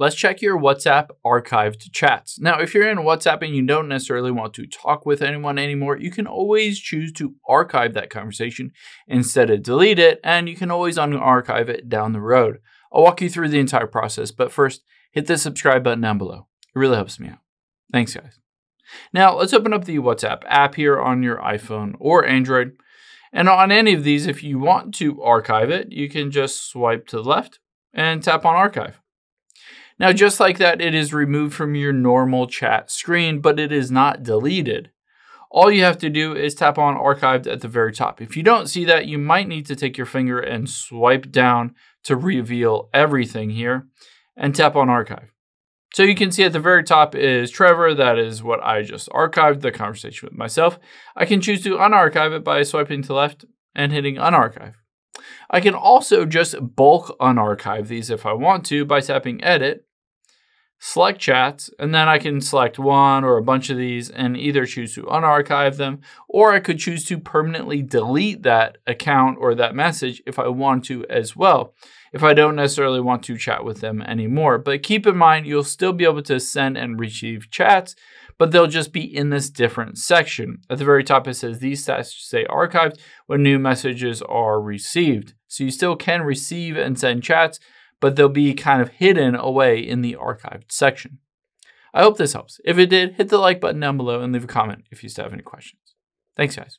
let's check your WhatsApp archived chats. Now, if you're in WhatsApp and you don't necessarily want to talk with anyone anymore, you can always choose to archive that conversation instead of delete it, and you can always unarchive it down the road. I'll walk you through the entire process, but first, hit the subscribe button down below. It really helps me out. Thanks, guys. Now, let's open up the WhatsApp app here on your iPhone or Android. And on any of these, if you want to archive it, you can just swipe to the left and tap on archive. Now, just like that, it is removed from your normal chat screen, but it is not deleted. All you have to do is tap on archived at the very top. If you don't see that, you might need to take your finger and swipe down to reveal everything here and tap on archive. So you can see at the very top is Trevor. That is what I just archived, the conversation with myself. I can choose to unarchive it by swiping to left and hitting unarchive. I can also just bulk unarchive these if I want to by tapping edit, select chats, and then I can select one or a bunch of these and either choose to unarchive them or I could choose to permanently delete that account or that message if I want to as well if I don't necessarily want to chat with them anymore. But keep in mind, you'll still be able to send and receive chats, but they'll just be in this different section. At the very top, it says these stats stay archived when new messages are received. So you still can receive and send chats, but they'll be kind of hidden away in the archived section. I hope this helps. If it did, hit the like button down below and leave a comment if you still have any questions. Thanks, guys.